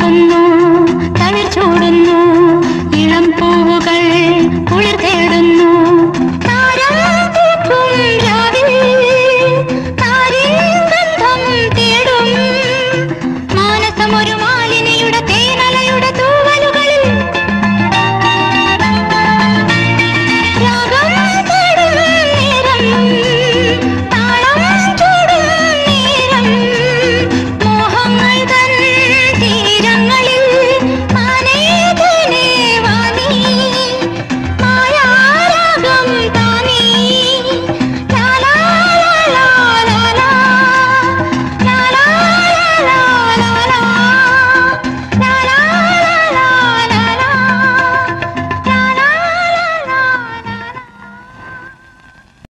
ಬಂದು